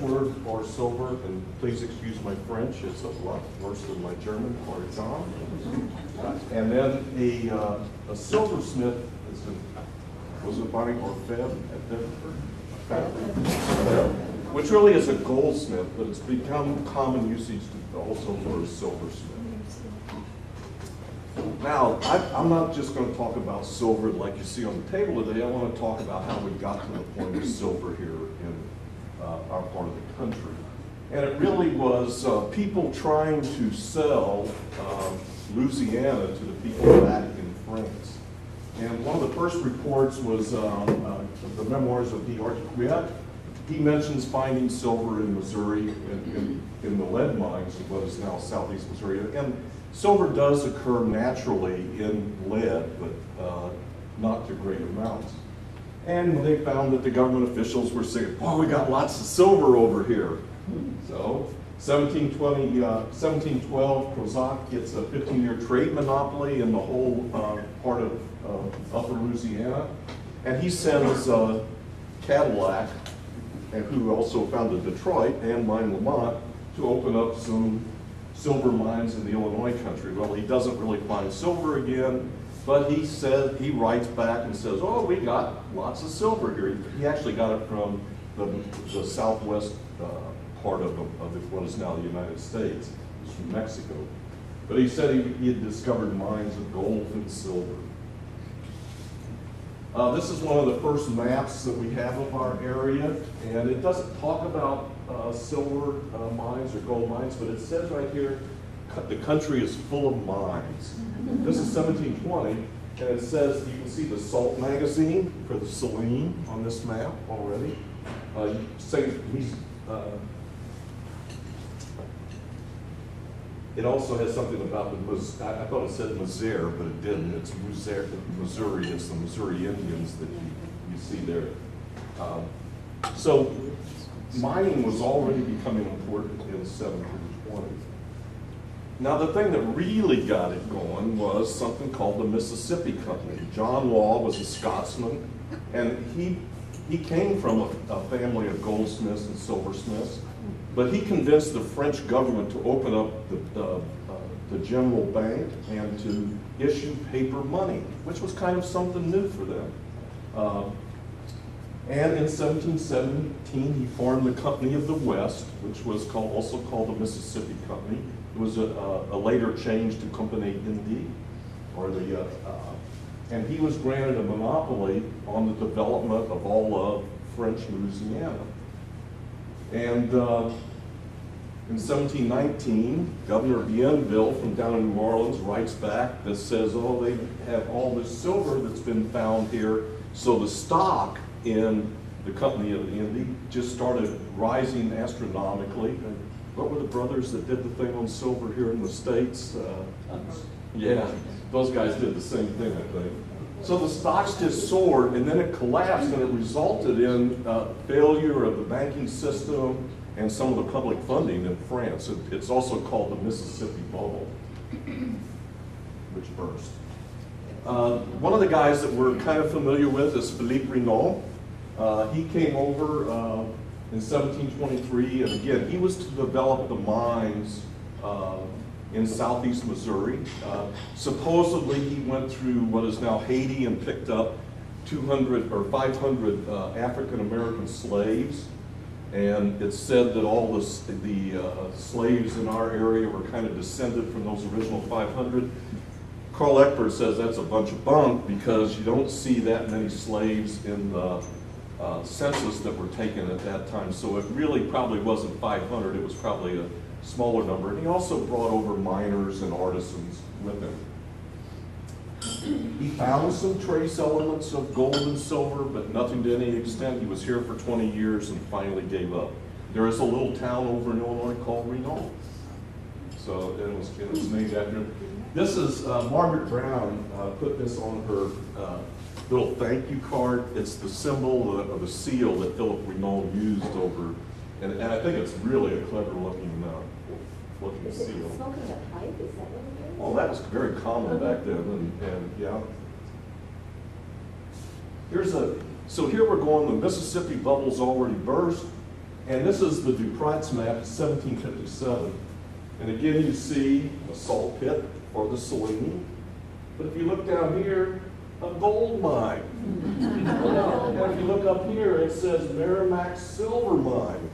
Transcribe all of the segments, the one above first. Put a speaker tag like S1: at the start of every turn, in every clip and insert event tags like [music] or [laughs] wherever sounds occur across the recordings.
S1: Word for silver, and please excuse my French, it's a lot worse than my German, artisan. And then a, uh, a silversmith is a, was it Bonnie or Feb at? Which really is a goldsmith, but it's become common usage to also for a silversmith. Now, I, I'm not just gonna talk about silver like you see on the table today, I wanna talk about how we got to the point of silver here in, our part of the country. And it really was, uh, people trying to sell, um, Louisiana to the people back in France. And one of the first reports was, um, uh, the memoirs of D. Quiet. He mentions finding silver in Missouri, in, in, in the lead mines of what is now southeast Missouri. And silver does occur naturally in lead, but, uh, not to great amounts. And they found that the government officials were saying, oh, we got lots of silver over here. So 1720, uh, 1712, Crozat gets a 15-year trade monopoly in the whole uh, part of uh, upper Louisiana. And he sends uh, Cadillac, and who also founded Detroit, and mine Lamont, to open up some silver mines in the Illinois country. Well, he doesn't really find silver again, but he said, he writes back and says, oh, we got lots of silver here. He actually got it from the, the southwest uh, part of, the- of the- what is now the United States, it's from Mexico. But he said he, he had discovered mines of gold and silver. Uh, this is one of the first maps that we have of our area, and it doesn't talk about uh, silver uh, mines or gold mines, but it says right here, "Co- the country is full of mines. This is 1720, and it says, you can see the salt magazine for the Saline on this map already. Uh, Say, he's, uh, It also has something about the, I I thought it said Missouri, but it didn't. It's Missouri, Missouri, it's the Missouri Indians that you, you see there. Um, So mining was already becoming important in seventeen twenty. Now, the thing that really got it going was something called the Mississippi Company. John Law was a Scotsman, and he, he came from a, a family of goldsmiths and silversmiths. But he convinced the French government to open up the, uh, uh, the general bank and to issue paper money, which was kind of something new for them. Uh, and in 1717, he formed the Company of the West, which was called, also called the Mississippi Company. Was a, a, a later change to company Indie, or the, uh, uh, and he was granted a monopoly on the development of all of French Louisiana. And uh, in 1719, Governor Bienville from down in New Orleans writes back that says, oh, they have all this silver that's been found here. So the stock in the company of the Indy just started rising astronomically. What were the brothers that did the thing on silver here in the States? Uh, Yeah, those guys did the same thing, I think. So the stocks just soared, and then it collapsed, and it resulted in uh, failure of the banking system and some of the public funding in France. It- It's also called the Mississippi Bubble, which burst. Uh, One of the guys that we're kind of familiar with is Philippe Renault. Uh, He came over uh, in 1723, and again, he was to develop the mines uh, in southeast Missouri. Uh, Supposedly, he went through what is now Haiti and picked up 200 or 500 uh, African-American slaves. And it's said that all the, the uh, slaves in our area were kind of descended from those original 500. Carl Ekberg says that's a bunch of bunk because you don't see that many slaves in the uh, census that were taken at that time. So it really probably wasn't 500, it was probably a smaller number. And he also brought over miners and artisans with him. He found some trace elements of gold and silver, but nothing to any extent. He was here for 20 years and finally gave up. There is a little town over in Illinois called Reno. So it was, it was named after him. This is, uh, Margaret Brown, uh, put this on her, uh, little thank you card. It's the symbol of, of the seal that Philip Renault used over, and, and I think it's really a clever looking, uh, looking seal.
S2: smoking a pipe, is that what it is?
S1: Oh, that was very common back then, and, and, yeah. Here's a, so here we're going, the Mississippi bubble's already burst, and this is the Dupratz map, seventeen fifty-seven. And again, you see a salt pit or the saline, but if you look down here, a gold mine. And if you look up here, it says Meramec Silver Mine.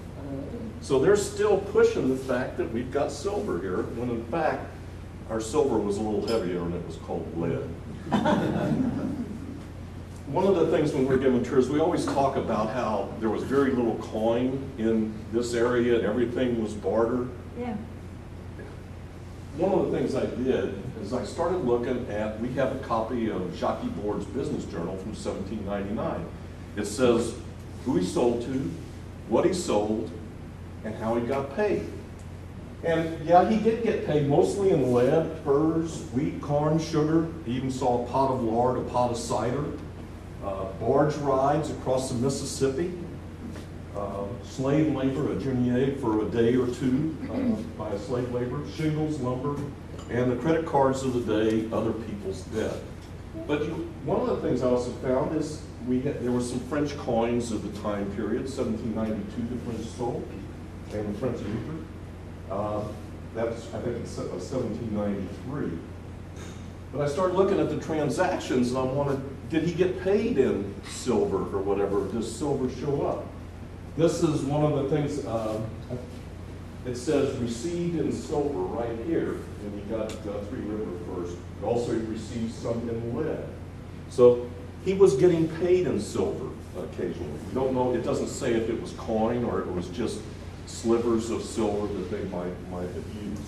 S1: So they're still pushing the fact that we've got silver here, when in fact, our silver was a little heavier and it was called lead. One of the things when we're giving tours, we always talk about how there was very little coin in this area and everything was barter.
S3: Yeah.
S1: One of the things I did is I started looking at, we have a copy of Jacques Guibourd's business journal from 1799. It says who he sold to, what he sold, and how he got paid. And yeah, he did get paid mostly in lead, furs, wheat, corn, sugar. He even saw a pot of lard, a pot of cider, uh, barge rides across the Mississippi, uh, slave labor, a journey for a day or two uh, by a slave labor, shingles, lumber, and the credit cards of the day, other people's debt. But you, one of the things I also found is we had, there were some French coins of the time period, 1792, the French sold, and the French livre. Uh, That's, I think, it's uh, 1793. But I started looking at the transactions and I wanted, did he get paid in silver or whatever? Does silver show up? This is one of the things, uh, it says received in silver right here, and he got uh, Three River first. But Also, he received some in lead. So he was getting paid in silver occasionally. We don't know, it doesn't say if it was coin or it was just slivers of silver that they might, might have used.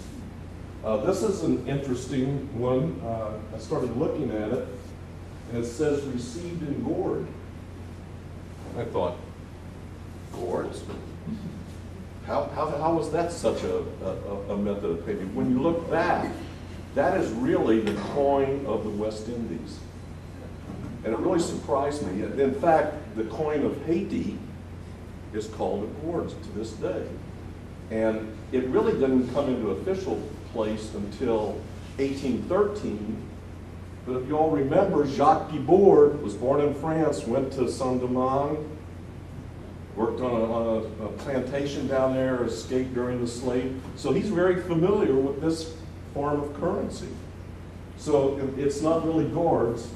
S1: Uh, this is an interesting one. Uh, I started looking at it, and it says received in gourd. I thought, gourds? How, how, how was that such a, a, a method of payment? When you look back, that is really the coin of the West Indies. And it really surprised me. In fact, the coin of Haiti is called a gourd to this day. And it really didn't come into official place until 1813. But if you all remember, Jacques Guibourd was born in France, went to Saint-Domingue, worked on, a, on a, a plantation down there, escaped during the slave. So he's very familiar with this form of currency. So it's not really gourds.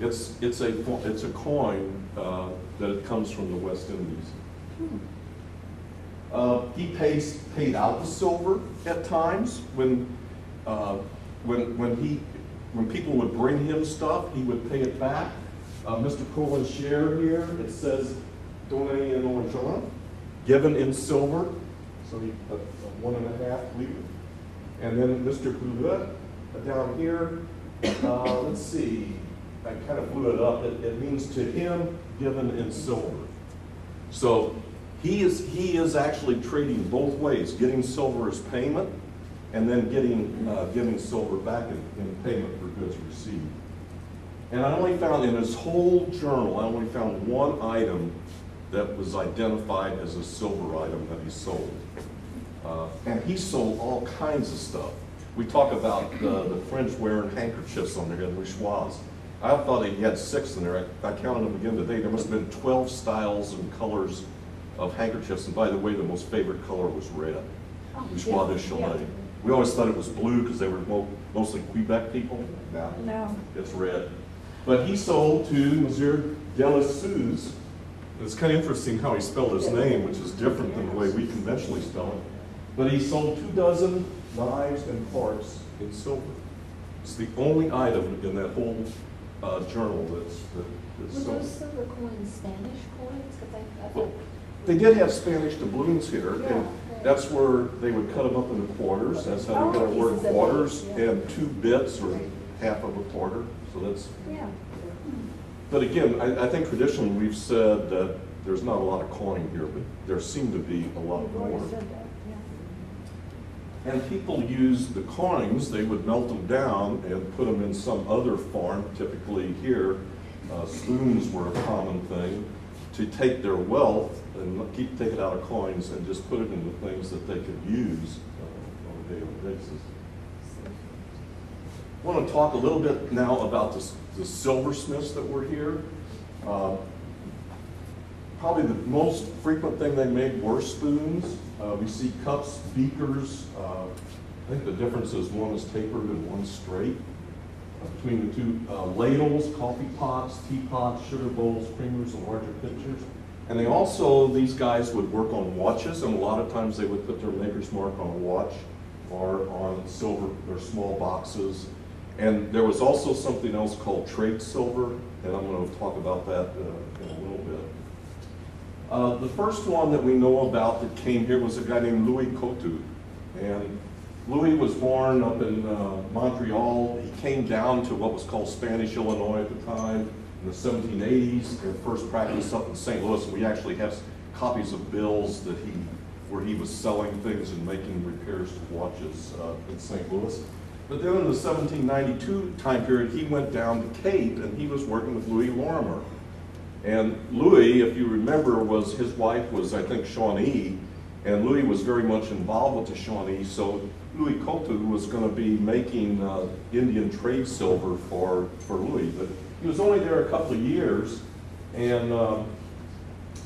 S1: It's, it's a, it's a coin uh, that comes from the West Indies. Uh, he pays, paid out the silver at times when, uh, when, when he, when people would bring him stuff, he would pay it back. Uh, Mr. Colin's share here, it says donné en argent, given in silver, so he, a, one and a half liter. And then Mr. Bouvet, down here, uh, let's see, I kind of blew it up, it, it means to him given in silver. So he is, he is actually trading both ways, getting silver as payment and then getting, uh, giving silver back in, in payment for goods received. And I only found in his whole journal, I only found one item that was identified as a silver item that he sold. Uh, and he sold all kinds of stuff. We talk about uh, the French wearing handkerchiefs on their head, mouchoirs. I thought he had six in there. I, I counted them again today. There must have been 12 styles and colors of handkerchiefs. And by the way, the most favorite color was red. Mouchoir de Cholet. We always thought it was blue because they were mo- mostly Quebec people. No,
S3: No.
S1: it's red. But he sold to Monsieur Delassus. It's kind of interesting how he spelled his name, which is different than the way we conventionally spell it. But he sold two dozen knives and forks in silver. It's the only item in that whole uh, journal that's, that-
S2: Were
S1: that's
S2: those silver coins Spanish coins? Because I, I
S1: Well, They did have Spanish doubloons here,
S2: Yeah,
S1: and
S2: right.
S1: that's where they would cut them up into quarters. That's how we got our
S2: Oh,
S1: word quarters,
S2: yeah.
S1: and two bits or
S2: Right.
S1: half of a quarter. So that's,
S2: yeah.
S1: But again, I, I think traditionally we've said that there's not a lot of coin here, but there seem to be a lot more. And people used the coins, they would melt them down and put them in some other form, typically here, uh, spoons were a common thing, to take their wealth and keep, take it out of coins and just put it into things that they could use uh, on a daily basis. I want to talk a little bit now about the, the silversmiths that were here. Uh, Probably the most frequent thing they made were spoons. Uh, we see cups, beakers. Uh, I think the difference is one is tapered and one straight. Uh, between the two uh, ladles, coffee pots, teapots, sugar bowls, creamers, and larger pitchers. And they also, these guys would work on watches, and a lot of times they would put their maker's mark on a watch or on silver or small boxes. And there was also something else called trade silver, and I'm going to talk about that uh, in a little bit. Uh, the first one that we know about that came here was a guy named Louis Coutu. And Louis was born up in uh, Montreal. He came down to what was called Spanish Illinois at the time in the 1780s and first practiced up in St. Louis. We actually have copies of bills that he, where he was selling things and making repairs to watches uh, in St. Louis. But then in the 1792 time period, he went down to Cape and he was working with Louis Lorimier. And Louis, if you remember, was his wife was, I think, Shawnee, and Louis was very much involved with the Shawnee, so Louis Coutu was going to be making uh, Indian trade silver for, for Louis. But he was only there a couple of years, and um,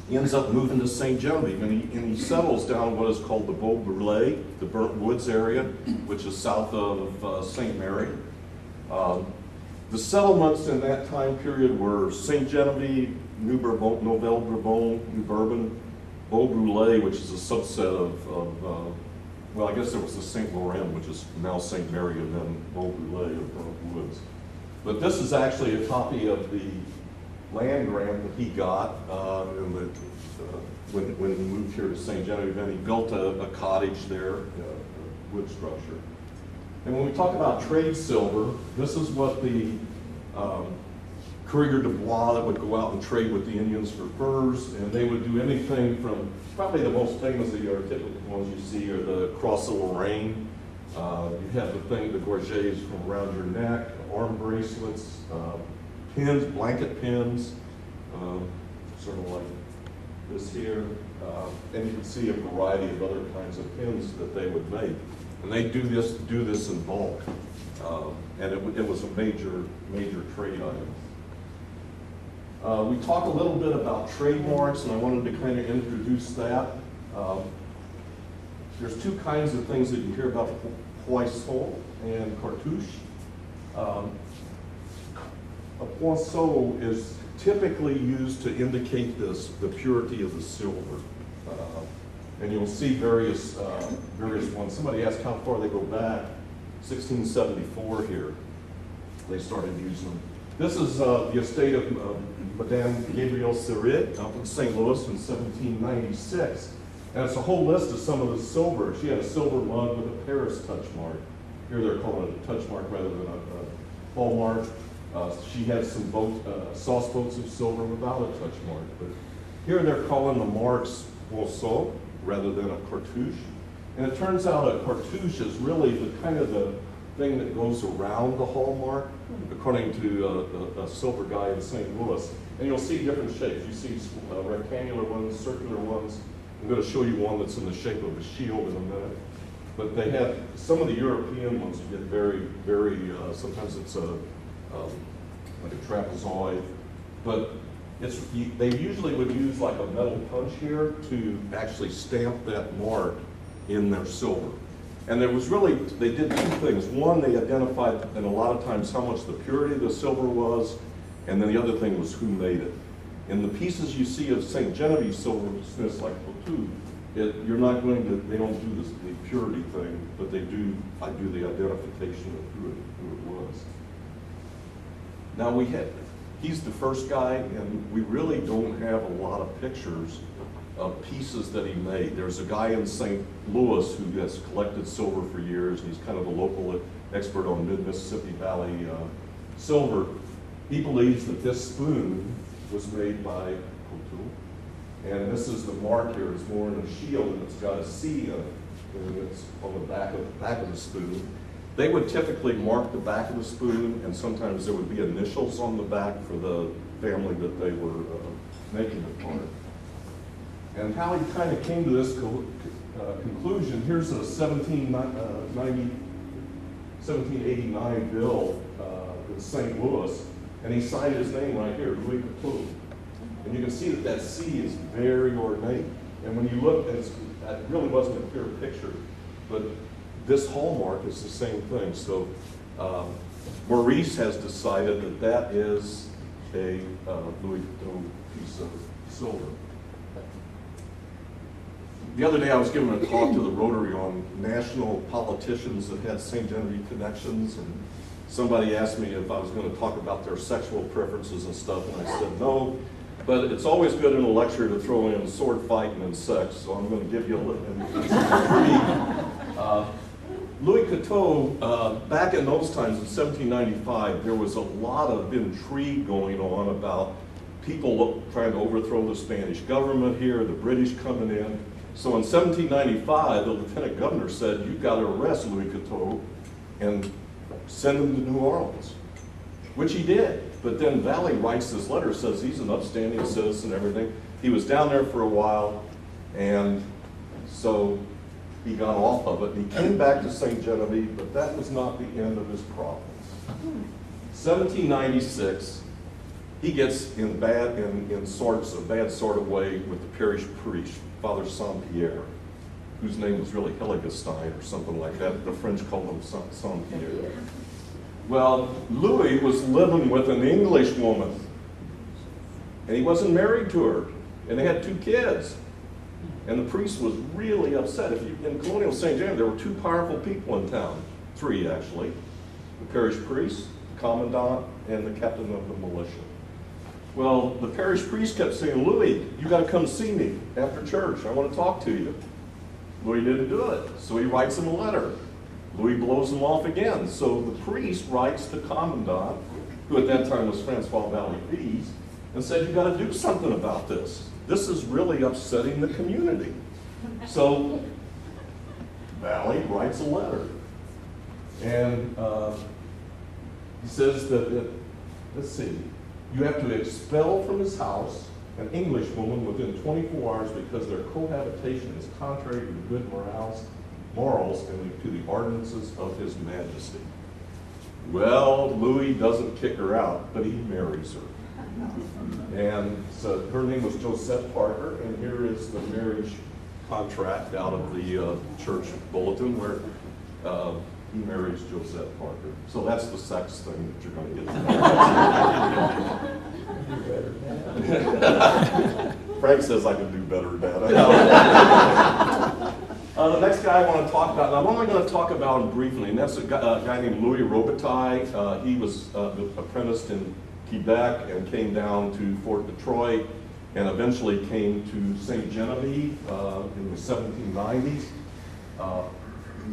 S1: he ends up moving to St. Genevieve, and he, and he settles down what is called the Beau Brule, the Burnt Woods area, which is south of uh, St. Mary. Um, the settlements in that time period were St. Genevieve, New Bourbon, Nouvelle Bourbon, New Bourbon, Beau Brule, which is a subset of, of uh, well, I guess there was the St. Laurent, which is now St. Mary, and then Beau Brule of Burnt Woods. But this is actually a copy of the land grant that he got uh, in the, uh, when, when he moved here to St. Genevieve, and he built a, a cottage there, uh, a wood structure. And when we talk about trade silver, this is what the um, de bois that would go out and trade with the Indians for furs, and they would do anything from, probably the most famous of your typical ones you see are the cross of Lorraine. Uh, you have the thing, the gorgets from around your neck, arm bracelets, uh, pins, blanket pins, uh, sort of like this here. Uh, and you can see a variety of other kinds of pins that they would make. And they do this, do this in bulk. Uh, and it, it was a major, major trade item. Uh, we talked a little bit about trademarks, and I wanted to kind of introduce that. Um, there's two kinds of things that you hear about, poisson and cartouche. Um, a poisson is typically used to indicate this, the purity of the silver. Uh, and you'll see various, uh, various ones. Somebody asked how far they go back. 1674 here, they started using them. This is uh, the estate of Madame Gabrielle Sirit up in St. Louis in 1796. And it's a whole list of some of the silver. She had a silver mug with a Paris touch mark. Here they're calling it a touch mark rather than a, a hallmark. Uh, she has some boat, uh, sauce boats of silver without a touch mark. But here they're calling the marks Poisson rather than a cartouche. And it turns out a cartouche is really the kind of the thing that goes around the hallmark, according to uh, a, a silver guy in St. Louis. And you'll see different shapes. You see uh, rectangular ones, circular ones. I'm going to show you one that's in the shape of a shield in a minute. But they have, some of the European ones get very, very, uh, sometimes it's a, um, like a trapezoid. But it's, they usually would use like a metal punch here to actually stamp that mark in their silver. And there was really, they did two things. One, they identified, and a lot of times, how much the purity of the silver was, and then the other thing was who made it. In the pieces you see of St. Genevieve silversmiths like Coutu, it, you're not going to, they don't do this, the purity thing, but they do, I do the identification of who it, who it was. Now we had, he's the first guy, and we really don't have a lot of pictures of pieces that he made. There's a guy in St. Louis who has collected silver for years, and he's kind of a local expert on mid-Mississippi Valley uh, silver. He believes that this spoon was made by Coutu, and this is the mark here. It's more in a shield, and it's got a C in it. and it's on the back of, back of the spoon. They would typically mark the back of the spoon, and sometimes there would be initials on the back for the family that they were uh, making it for. And how he kind of came to this co- uh, conclusion, here's a 1790, 1789 bill uh, in St. Louis, and he signed his name right here, Louis Capoon. And you can see that that C is very ornate. And when you look, it's, that really wasn't a clear picture, but this hallmark is the same thing. So um, Maurice has decided that that is a uh, Louis Vuitton piece of silver. The other day, I was giving a talk to the Rotary on national politicians that had St. Genevieve connections, and somebody asked me if I was going to talk about their sexual preferences and stuff, and I said no. But it's always good in a lecture to throw in sword fighting and sex, so I'm going to give you a little. Louis Cateau, uh, back in those times in 1795, there was a lot of intrigue going on about people trying to overthrow the Spanish government here, the British coming in. So in 1795, the lieutenant governor said, you've got to arrest Louis Cateau and send him to New Orleans, which he did. But then Vallé writes this letter, says he's an upstanding citizen and everything. He was down there for a while, and so he got off of it. He came back to St. Genevieve, but that was not the end of his problems. 1796, he gets in bad, in, in sorts of bad sort of way with the parish priest, Father Saint Pierre, whose name was really Heligostein or something like that. The French called him Saint, Saint Pierre. Well, Louis was living with an English woman, and he wasn't married to her, and they had two kids. And the priest was really upset. If you, in colonial St. James, there were two powerful people in town, three actually. The parish priest, the commandant, and the captain of the militia. Well, the parish priest kept saying, Louis, you gotta come see me after church. I wanna talk to you. Louis didn't do it, so he writes him a letter. Louis blows him off again. So the priest writes the commandant, who at that time was Francois Vallé and said, you gotta do something about this. This is really upsetting the community. So Vallé writes a letter. And uh, he says that, that, let's see, you have to expel from his house an English woman within 24 hours because their cohabitation is contrary to good morals, morals and to the ordinances of his majesty. Well, Louis doesn't kick her out, but he marries her. And so her name was Josette Parker, and here is the marriage contract out of the uh, church bulletin where uh, he marries Josette Parker. So that's the sex thing that you're going to get. [laughs] Frank says I can do better than that. [laughs] Uh, the next guy I want to talk about, and I'm only going to talk about him briefly, and that's a guy, a guy named Louis Robitaille. Uh, he was uh, apprenticed in Quebec and came down to Fort Detroit and eventually came to St. Genevieve uh, in the 1790s. Uh,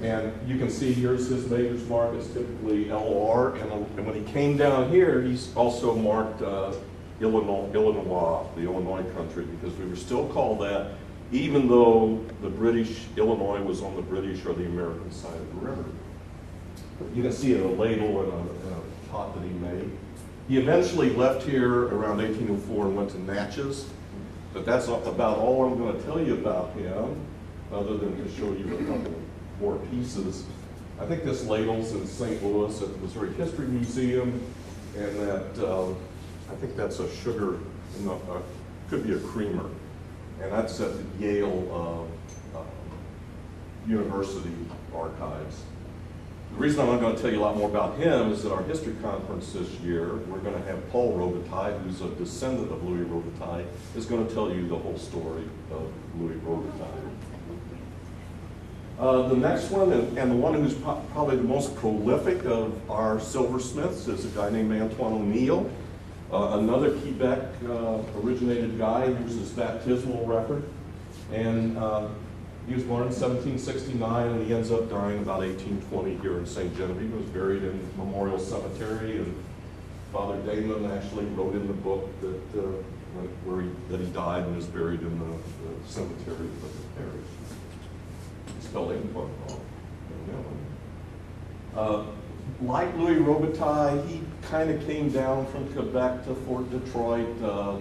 S1: and you can see here's his major's mark, it's typically LR, and, and when he came down here, he's also marked uh, Illinois, Illinois, the Illinois country, because we were still called that, even though the British, Illinois was on the British or the American side of the river. You can see a ladle and a, and a pot that he made. He eventually left here around 1804 and went to Natchez, but that's about all I'm going to tell you about him, other than to show you a couple more pieces. I think this ladle's in St. Louis at the Missouri History Museum, and that, um, I think that's a sugar, no, uh, could be a creamer, and that's at the Yale uh, uh, University archives. The reason I'm going to tell you a lot more about him is that our history conference this year, we're going to have Paul Robitaille, who's a descendant of Louis Robitaille, is going to tell you the whole story of Louis Robitaille. Uh, the next one, and, and the one who's pro- probably the most prolific of our silversmiths, is a guy named Antoine O'Neill, uh, another Quebec uh, originated guy who's his baptismal record. And uh, he was born in 1769 and he ends up dying about 1820 here in St. Genevieve. He was buried in Memorial Cemetery and Father Damon actually wrote in the book that, uh, where he, that he died and is buried in the, the cemetery of the parish. spelled Antoine wrong. Uh, Like Louis Robitaille, he kind of came down from Quebec to Fort Detroit. Uh,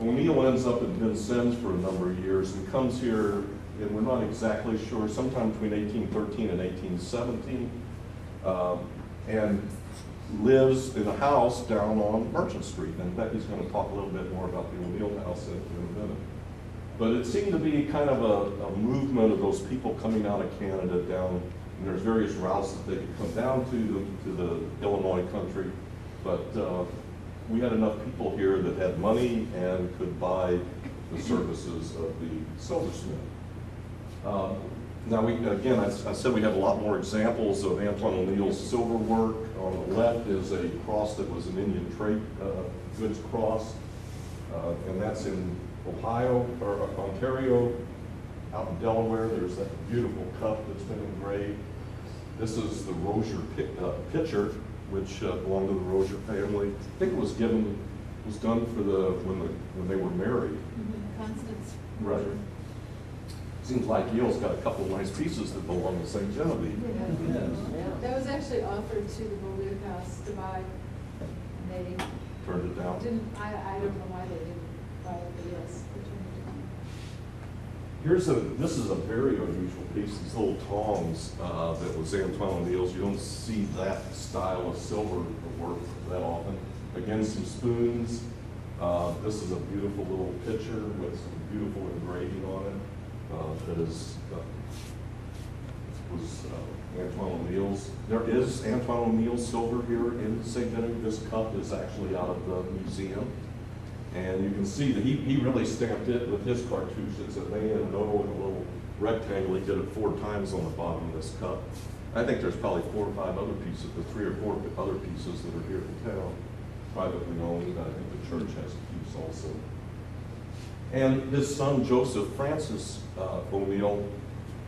S1: O'Neill ends up in Vincennes for a number of years and comes here, and we're not exactly sure, sometime between 1813 and 1817, um, and lives in a house down on Merchant Street. And Becky's going to talk a little bit more about the O'Neill house in a minute. But it seemed to be kind of a, a movement of those people coming out of Canada down, and there's various routes that they could come down to, the- to the Illinois country. But, uh, we had enough people here that had money and could buy the services of the silversmith. Um, Now, we, again, I said we have a lot more examples of Antoine O'Neill's silver work. On the left is a cross that was an Indian trade, uh, goods cross. Uh, and that's in Ohio, or uh, Ontario, out in Delaware. There's that beautiful cup that's been engraved. This is the Rozier pi- uh, pitcher, which uh, belonged to the Rozier family. I think it was given, was done for the, when the, when they were married.
S2: Constance.
S1: Right. Seems like Yale's got a couple of nice pieces that belong to St. Genevieve.
S4: That was actually offered to the Beaulieu House to buy, and they
S1: Turned it down.
S4: didn't, I, I don't know why they didn't buy it, but yes, they turned it down.
S1: Here's a, this is a very unusual piece, these little tongs, uh, that was Antoine O'Neill's. You don't see that style of silver work that often. Again, some spoons. Uh, this is a beautiful little pitcher with some beautiful engraving on it, that is, uh, was uh, Antoine O'Neill's. There is Antoine O'Neill's silver here in St. Genevieve. This cup is actually out of the museum. And you can see that he, he really stamped it with his cartouche. It's an A and an O and a little rectangle. He did it four times on the bottom of this cup. I think there's probably four or five other pieces, the three or four other pieces that are here in town, privately owned. I think the church has a piece also. And his son Joseph Francis uh, O'Neill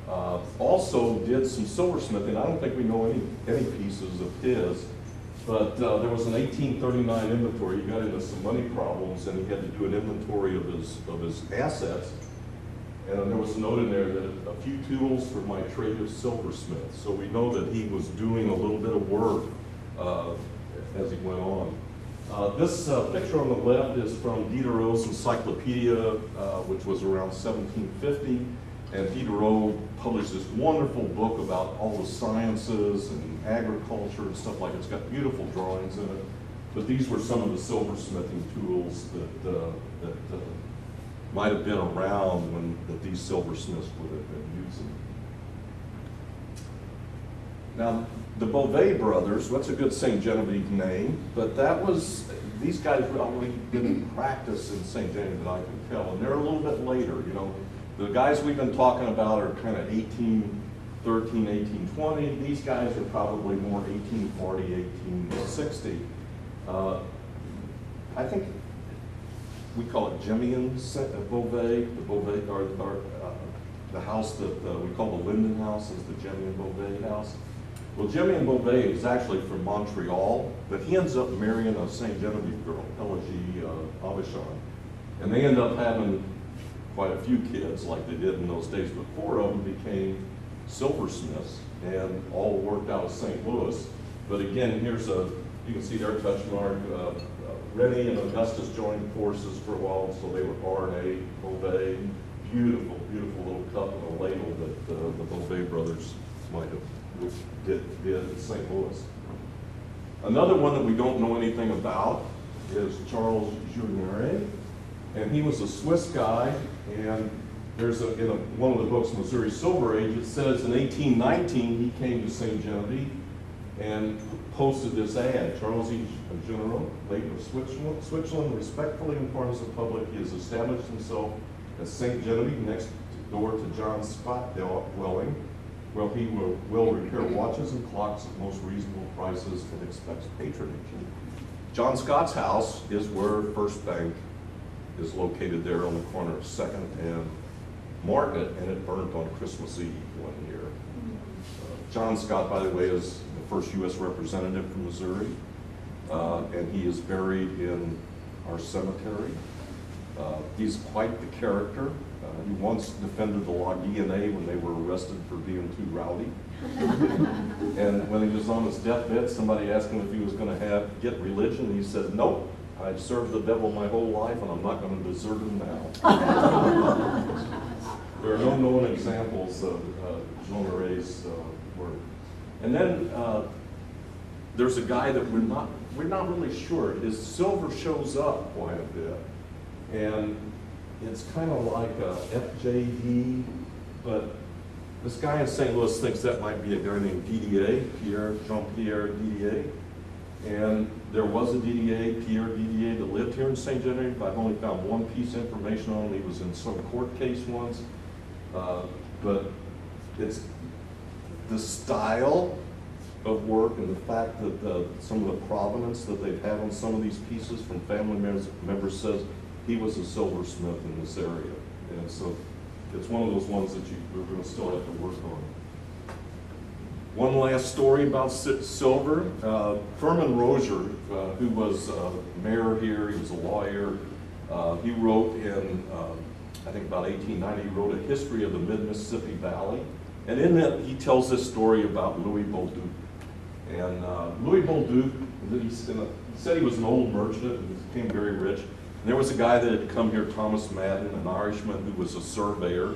S1: uh, also did some silversmithing. I don't think we know any, any pieces of his, but uh, there was an 1839 inventory. He got into some money problems and he had to do an inventory of his, of his assets. And there was a note in there that a few tools for my trade of silversmith. So we know that he was doing a little bit of work uh, as he went on. Uh, This uh, picture on the left is from Diderot's Encyclopedia, uh, which was around 1750. And Diderot published this wonderful book about all the sciences and agriculture and stuff like it. It's got beautiful drawings in it. But these were some of the silversmithing tools that, uh, that uh, might have been around when, that these silversmiths would have been using. Now, the Beauvais brothers, what's a good St. Genevieve name? But that was, these guys really didn't practice in St. Genevieve that I can tell, and they're a little bit later, you know. The guys we've been talking about are kind of 1813, 1820. These guys are probably more 1840, 1860. Uh, I think we call it Jemian Se- uh, Beauvais, the Beauvais, or, or uh, the house that uh, we call the Linden House is the Jemian Beauvais house. Well, Jimmy and Beauvais is actually from Montreal, but he ends up marrying a St. Genevieve girl, Pelagie uh, Avishon. And they end up having quite a few kids like they did in those days, but four of them became silversmiths and all worked out of St. Louis. But again, here's a, you can see their touch mark. Uh, uh, Rennie and Augustus joined forces for a while, so they were R&A, Beauvais. Beautiful, beautiful little cup and a ladle that uh, the Beauvais brothers might have did, did in St. Louis. Another one that we don't know anything about is Charles Junieret. And he was a Swiss guy, and there's a, in a, one of the books, Missouri Silver Age, it says in 1819 he came to St. Genevieve and posted this ad. Charles E. General, late of Switzerland, Switzerland respectfully informs the public he has established himself at St. Genevieve next door to John Scott dwelling, he will, will repair watches and clocks at most reasonable prices and expects patronage. John Scott's house is where First Bank is located there on the corner of Second and Market, and it burned on Christmas Eve one year. Uh, John Scott, by the way, is the first U.S. representative from Missouri, uh, and he is buried in our cemetery. Uh, He's quite the character. Uh, He once defended the Law DNA when they were arrested for being too rowdy. [laughs] And when he was on his deathbed, somebody asked him if he was gonna have, get religion, and he said, nope, I've served the devil my whole life, and I'm not gonna desert him now. [laughs] There are no known examples of uh, Jean Marais' uh, work. And then uh, there's a guy that we're not, we're not really sure. His silver shows up quite a bit. And it's kind of like a FJD, but this guy in St. Louis thinks that might be a guy named DDA, Pierre, Jean-Pierre Didier. And there was a DDA, Pierre DDA, that lived here in St. Genevieve. But I've only found one piece of information on him. He was in some court case once. Uh, But it's the style of work and the fact that the, some of the provenance that they've had on some of these pieces from family members, members says he was a silversmith in this area. And so it's one of those ones that you, we're gonna still have to work on. One last story about silver. Uh, Firmin Rozier, uh, who was uh, mayor here, he was a lawyer, uh, he wrote in, um, I think about 1890, he wrote a history of the mid-Mississippi Valley. And in that, he tells this story about Louis Bolduc. And uh, Louis Bolduc, he said he was an old merchant and became very rich. And there was a guy that had come here, Thomas Madden, an Irishman who was a surveyor.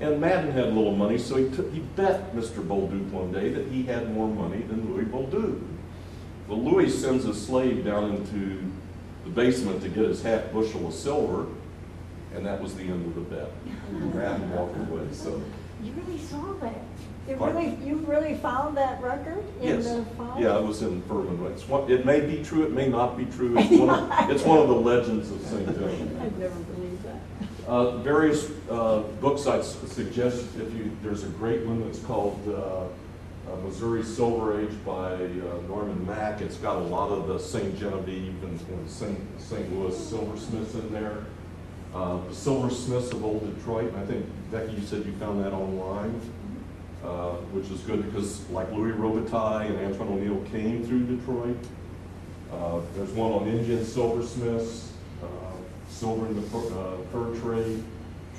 S1: And Madden had a little money, so he, took, he bet Mr. Bolduc one day that he had more money than Louis Bolduc. Well, Louis sends a slave down into the basement to get his half bushel of silver, and that was the end of the bet. [laughs] Madden walked away, so.
S5: You really saw that? You really, you really found that record in
S1: Yes,
S5: the file?
S1: yeah, it was in Firmin. It's one, it may be true, it may not be true. It's [laughs] one of, it's one of the legends of St. John.
S5: I've never believed that.
S1: Uh, various uh, books I s- suggest, if you, there's a great one that's called uh, uh, Missouri Silver Age by uh, Norman Mack. It's got a lot of the St. Genevieve and and St. St. Louis silversmiths in there. Uh, The Silversmiths of Old Detroit, and I think, Becky, you said you found that online, uh, which is good because like Louis Robitaille and Antoine O'Neill came through Detroit. Uh, There's one on Indian silversmiths, uh, silver in the fur uh, fur trade.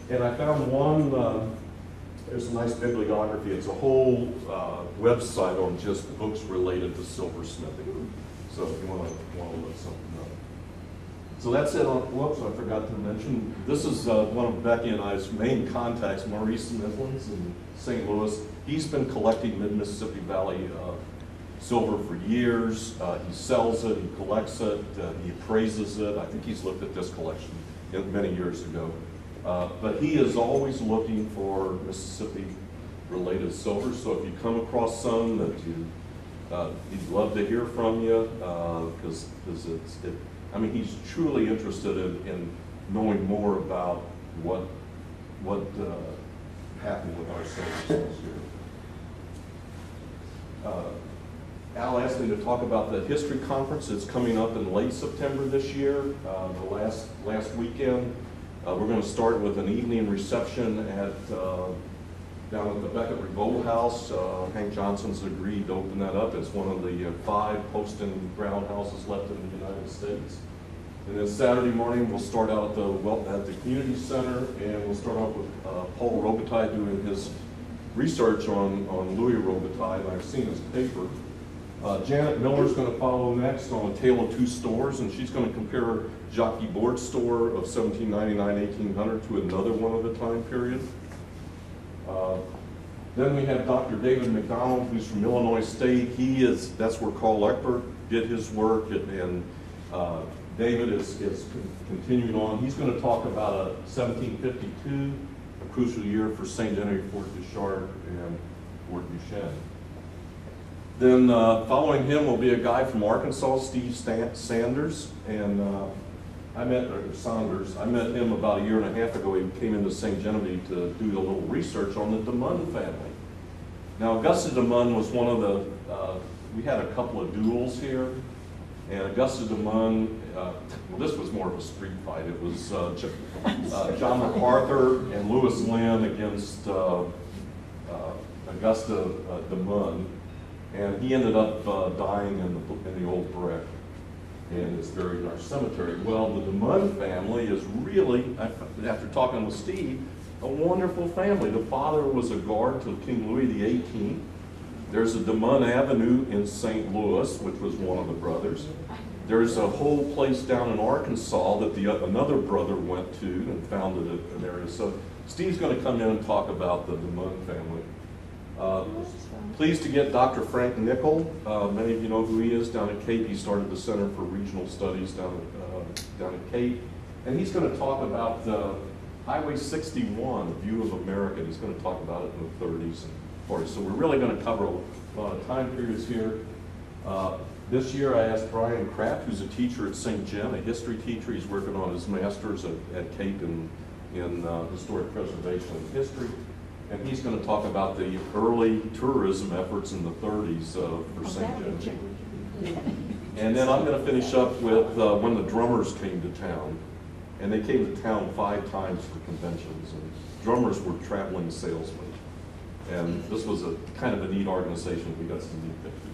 S1: And I found one, uh, there's a nice bibliography, it's a whole website on just books related to silversmithing. So if you want to, want to look something up. So that's it on, whoops, I forgot to mention, this is uh, one of Becky and I's main contacts, Maurice Midlands in St. Louis. He's been collecting mid-Mississippi Valley uh, silver for years. Uh, He sells it, he collects it, uh, he appraises it. I think he's looked at this collection many years ago. Uh, But he is always looking for Mississippi-related silver, so if you come across some that you, uh, he'd love to hear from you, because, because it's, it, I mean, he's truly interested in, in knowing more about what, what uh, happened with our silver this year. Uh, Al asked me to talk about the history conference. that's coming up in late September this year, uh, the last, last weekend. Uh, We're going to start with an evening reception at, uh, down at the Bequette-Ribault House. Uh, Hank Johnson's agreed to open that up. It's one of the uh, five posting ground houses left in the United States. And then Saturday morning, we'll start out at the, well, at the community center, and we'll start off with Paul Robitaille doing his research on, on Louis Robitaille, I've seen his paper. Uh, Janet Miller's gonna follow next on A Tale of Two Stores, and she's gonna compare Jacques Guibourd Store of 1799, 1800 to another one of the time period. Uh, Then we have Dr. David McDonald, who's from Illinois State. He is, that's where Carl Ekberg did his work, and- and uh, David is, is continuing on. He's gonna talk about a 1752, a crucial year for St. Genevieve, Fort de Chartres, and Fort Duchesne. Then, uh, following him will be a guy from Arkansas, Steve Stan- Sanders, and uh, I met, Saunders, I met him about a year and a half ago. He came into St. Genevieve to do a little research on the De Mun family. Now, Augusta De Mun was one of the, uh, we had a couple of duels here, and Augusta De Mun, uh, well, this was more of a street fight. It was uh, [laughs] J- uh, John MacArthur and Lewis Linn against uh, uh, Augusta uh, De Mun, and he ended up uh, dying in the, in the old brick. and is buried in our cemetery. Well, the De Mun family is really, after talking with Steve, a wonderful family. The father was a guard to King Louis XVIII. There's a De Mun Avenue in St. Louis, which was one of the brothers. There's a whole place down in Arkansas that the, another brother went to and founded an area. So Steve's gonna come in and talk about the De Mun family. Uh, Pleased to get Dr. Frank Nickel. Uh, Many of you know who he is down at Cape. He started the Center for Regional Studies down at, uh, down at Cape. And he's going to talk about uh, Highway 61, a view of America. He's going to talk about it in the 30s and 40s. So we're really going to cover a lot of time periods here. Uh, This year, I asked Brian Kraft, who's a teacher at St. Jen, a history teacher. He's working on his master's at, at Cape in, in uh, historic preservation and history. And he's going to talk about the early tourism efforts in the 30s uh, for St. Jen. And then I'm gonna finish up with uh, when the drummers came to town. And they came to town five times for conventions, and drummers were traveling salesmen. And this was a kind of a neat organization, we got some neat pictures.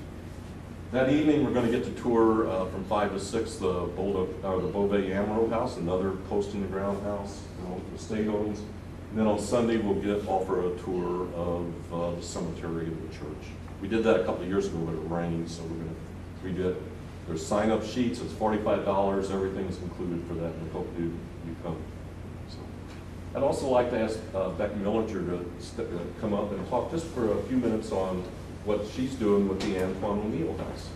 S1: That evening, we're gonna get to tour uh, from five to six, the Boldo, uh, the Beauvais Amoureux House, another post-in-the-ground house, you know, the state owns. And then on Sunday, we'll get, offer a tour of uh, the cemetery and the church. We did that a couple of years ago, but it rained, so we're gonna redo it. There's sign-up sheets, it's forty-five dollars, everything's included for that, and we hope you, you come. So, I'd also like to ask uh, Millinger to uh, come up and talk just for a few minutes on what she's doing with the Antoine O'Neill House.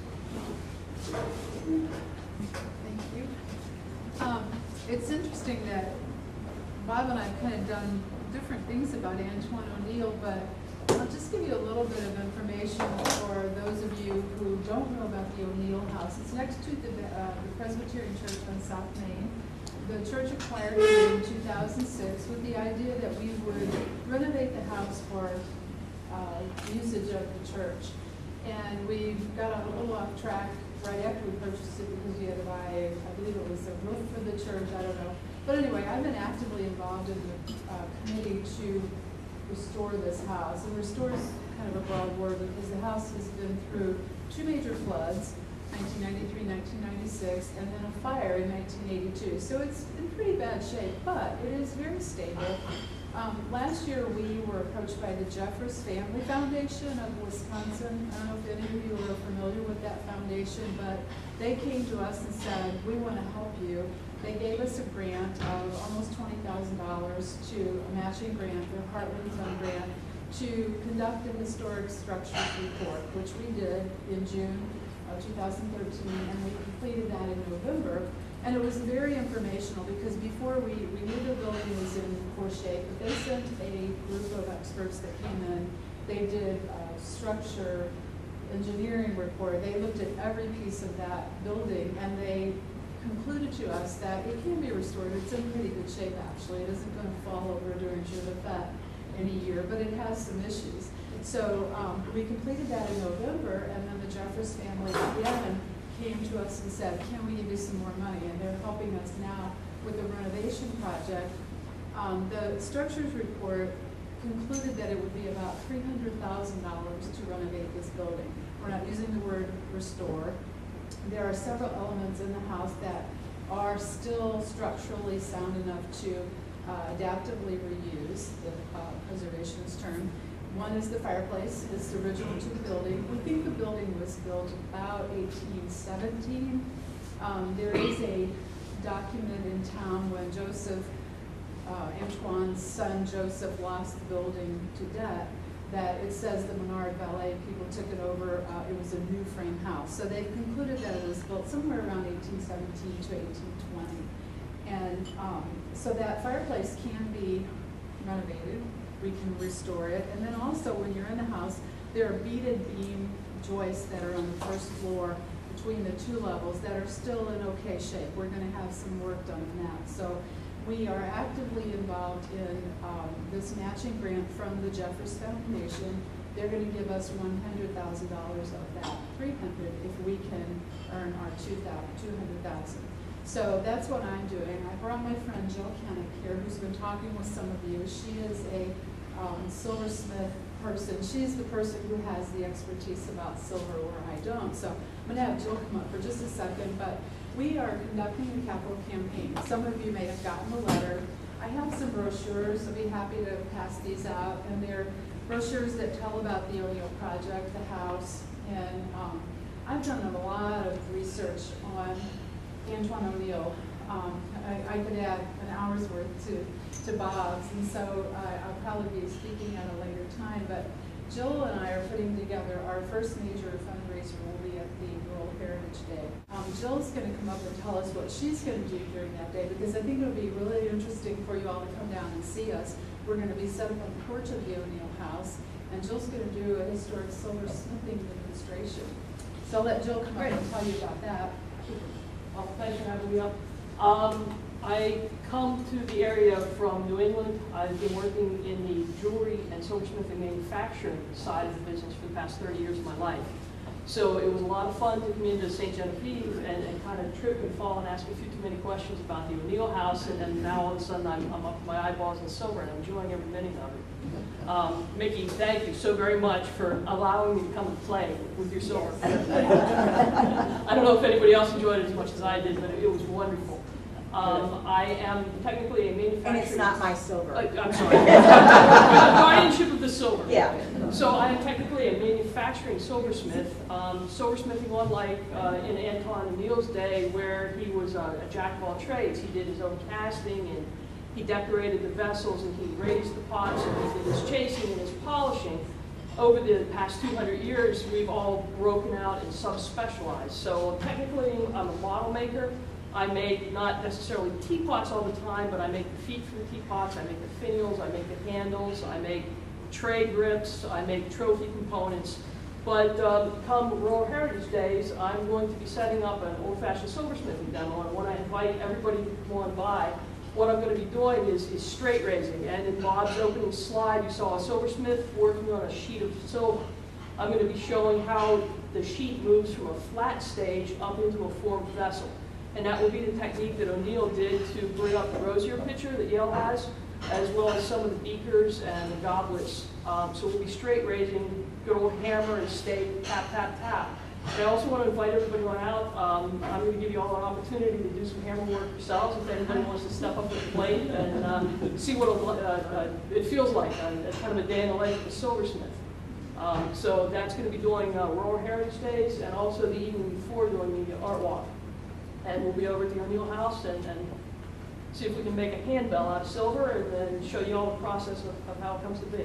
S4: Thank you. Um, It's interesting that Bob and I have kind of done different things about Antoine O'Neill, but I'll just give you a little bit of information for those of you who don't know about the O'Neill House. It's next to the uh, the Presbyterian Church on South Main. The church acquired it in 2006 with the idea that we would renovate the house for uh, usage of the church. And we got a little off track right after we purchased it because we had to buy, I believe it was a roof for the church, I don't know. But anyway, I've been actively involved in the uh, committee to restore this house. And restore is kind of a broad word because the house has been through two major floods, 1993, 1996, and then a fire in 1982. So it's in pretty bad shape, but it is very stable. Um, last year, we were approached by the Jeffers Family Foundation of Wisconsin. I don't know if any of you are familiar with that foundation, but they came to us and said, we want to help you. They gave us a grant of almost twenty thousand dollars to, a matching grant, their Heartland Fund grant, to conduct a historic structures report, which we did in June of 2013, and we completed that in November. And it was very informational because before we, we knew the building was in poor shape, but they sent a group of experts that came in. They did a structure engineering report. They looked at every piece of that building and they concluded to us that it can be restored. It's in pretty good shape, actually. It isn't going to fall over during June any year, but it has some issues. So um, we completed that in November, and then the Jeffers family again came to us and said, can we give you some more money? And they're helping us now with the renovation project. Um, the structures report concluded that it would be about three hundred thousand dollars to renovate this building. We're not using the word restore. There are several elements in the house that are still structurally sound enough to uh, adaptively reuse, the uh, preservationist term. One is the fireplace, it's the original the building. We think the building was built about eighteen seventeen. Um, there is a document in town when Joseph, uh, Antoine's son Joseph lost the building to debt, that it says the Menard Vallé people took it over, uh, it was a new frame house. So they've concluded that it was built somewhere around eighteen seventeen to eighteen twenty. And, um, so that fireplace can be renovated, we can restore it. And then also when you're in the house, there are beaded beam joists that are on the first floor between the two levels that are still in okay shape. We're going to have some work done on that. So we are actively involved in um, this matching grant from the Jeffers Foundation. They're going to give us $100,000 of that 300 if we can earn our 200000 so that's what I'm doing. I brought my friend Jill Kennick here, who's been talking with some of you. She is a um, silversmith person. She's the person who has the expertise about silver where I don't. So I'm gonna have Jill come up for just a second, but we are conducting a capital campaign. Some of you may have gotten the letter. I have some brochures, I'll be happy to pass these out, and they're brochures that tell about the O'Neill project, the house, and, um, I've done a lot of research on Antoine O'Neill. Um, I, I could add an hour's worth to, to Bob's, and so I, I'll probably be speaking at a later time, but Jill and I are putting together our first major fundraiser will be at the World Heritage Day. Um, Jill's gonna come up and tell us what she's gonna do during that day, because I think it'll be really interesting for you all to come down and see us. We're gonna be set up on the porch of the O'Neill House, and Jill's gonna do a historic silversmithing demonstration. So I'll let Jill come up and tell you about that.
S6: Having me up. Um, I come to the area from New England. I've been working in the jewelry and silversmithing manufacturing side of the business for the past 30 years of my life. So it was a lot of fun to come into St. Genevieve and, and kind of trip and fall and ask a few too many questions about the O'Neill House, and then now all of a sudden I'm, I'm up to my eyeballs in silver and I'm enjoying every minute of it. Um, Mickey, thank you so very much for allowing me to come and play with your silver. [laughs] I don't know if anybody else enjoyed it as much as I did, but it was wonderful. Um, I am technically a manufacturer.
S3: And it's not my silver.
S6: Uh, I'm sorry. [laughs] Guardianship of the silver.
S3: Yeah.
S6: So I am technically a manufacturing silversmith. Um, silversmithing, unlike uh, in Anton O'Neill's day, where he was uh, a jack of all trades. He did his own casting and he decorated the vessels and he raised the pots and he did his chasing and his polishing. Over the past 200 years, we've all broken out and sub-specialized. So technically, I'm a model maker. I make not necessarily teapots all the time, but I make the feet for the teapots, I make the finials, I make the handles, I make tray grips, I make trophy components. But um, come Rural Heritage Days, I'm going to be setting up an old-fashioned silversmithing demo, and when I invite everybody to come on by, what I'm going to be doing is, is straight raising. And in Bob's opening slide, you saw a silversmith working on a sheet of silver. I'm going to be showing how the sheet moves from a flat stage up into a formed vessel. And that will be the technique that O'Neill did to bring up the rosier pitcher that Yale has, as well as some of the beakers and the goblets. Um, so we'll be straight raising, good old hammer and stake, tap, tap, tap. And I also want to invite everybody on out. Um, I'm going to give you all an opportunity to do some hammer work yourselves if anybody wants to step up to the plate and um, see what uh, uh, it feels like, uh, it's kind of a day in the life of a silversmith. Um, so that's going to be doing uh, Rural Heritage Days and also the evening before doing the art walk. And we'll be over at the O'Neill House and, and see if we can make a handbell out of silver and then show you all the process of, of how it comes to be.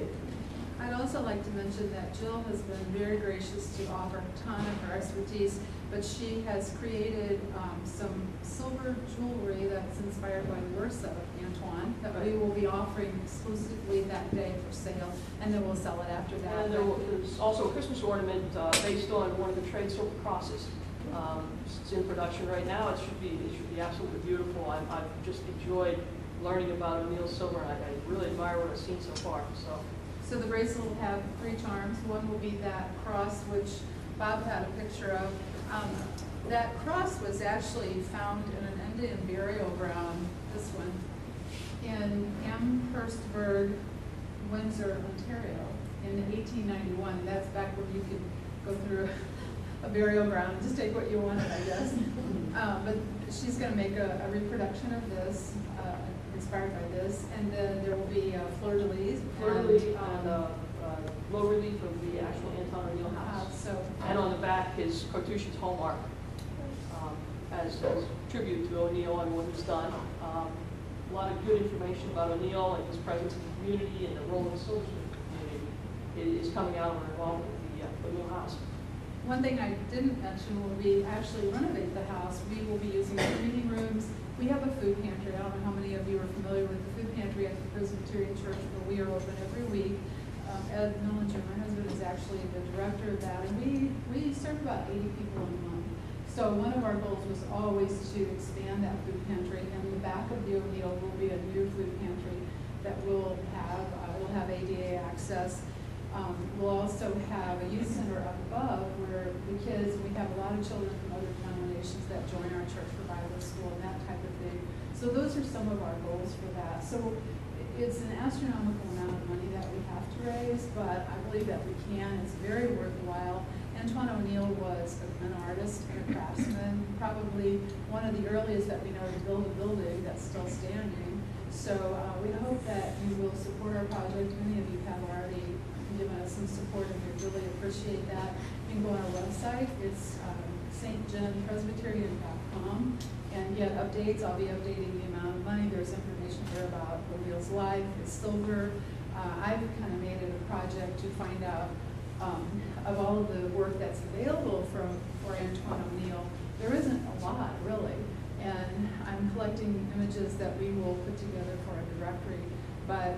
S4: I'd also like to mention that Jill has been very gracious to offer a ton of her expertise, but she has created um, some silver jewelry that's inspired by the works of Antoine that we will be offering exclusively that day for sale, and then we'll sell it after that.
S6: And there will- there's also a Christmas ornament uh, based on one of the trade silver crosses. Um, It's in production right now, it should be, it should be absolutely beautiful. I've, I've just enjoyed learning about O'Neill Silver, I I really admire what I've seen so far, so.
S4: So the bracelet will have three charms. One will be that cross, which Bob had a picture of. Um, That cross was actually found in an Indian burial ground, this one, in Amherstburg, Windsor, Ontario, in eighteen ninety-one. That's back when you could go through a burial ground, just take what you wanted, I guess. Um, But she's gonna make a a reproduction of this, uh, inspired by this, and then there will be uh, fleur-de-lis.
S6: Fleur-de-lis
S4: and,
S6: on
S4: um,
S6: the uh, low relief of the actual Anton O'Neill
S4: uh,
S6: house.
S4: So.
S6: And on the back is Cartouche's hallmark, um, as, as tribute to O'Neill and what he's done. Um, A lot of good information about O'Neill and his presence in the community and the role of the silversmith community is coming out of our involvement with the uh, O'Neill house.
S4: One thing I didn't mention will be actually renovate the house. We will be using meeting rooms. We have a food pantry. I don't know how many of you are familiar with the food pantry at the Presbyterian Church, but we are open every week. Um, Ed Millinger, my husband, is actually the director of that, and we, we serve about eighty people a month. So one of our goals was always to expand that food pantry, and the back of the O'Neill will be a new food pantry that will have, uh, will have ADA access. Um, we'll also have a youth center up above where the kids, we have a lot of children from other denominations that join our church for Bible school and that type of thing. So those are some of our goals for that. So it's an astronomical amount of money that we have to raise, but I believe that we can. It's very worthwhile. Antoine O'Neill was an artist and a craftsman, probably one of the earliest that we know to build a building that's still standing. So uh, we hope that you will support our project. Many of you have already given us some support, and we really appreciate that. You can go on our website. It's um, and get updates. I'll be updating the amount of money. There's information there about the O'Neill's life, It's silver. Uh, I've kind of made it a project to find out um, of all of the work that's available from, for Antoine O'Neill. There isn't a lot, really. And I'm collecting images that we will put together for a directory. But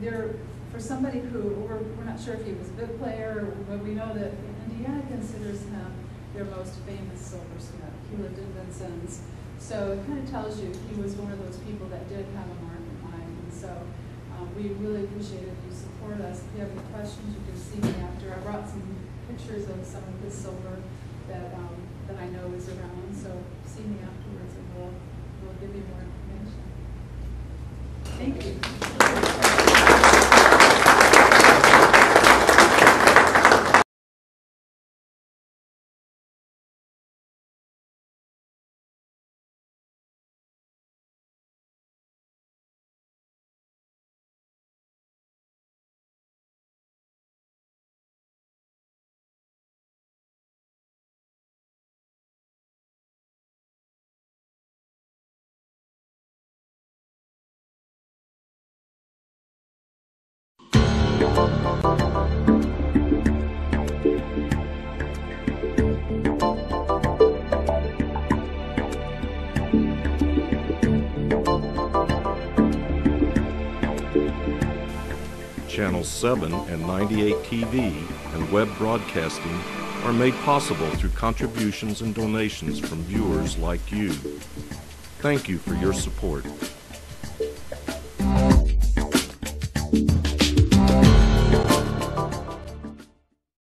S4: there, for somebody who, we're, we're not sure if he was a good player, but we know that Indiana considers him their most famous silversmith. He lived in Vincennes. So it kind of tells you he was one of those people that did have a market mind. And so um, we really appreciate if you support us. If you have any questions, you can see me after. I brought some pictures of some of his silver that, um, that I know is around. So see me afterwards and we'll, we'll give you more information. Thank you.
S1: Channel 7 and 98 TV and web broadcasting are made possible through contributions and donations from viewers like you. Thank you for your support.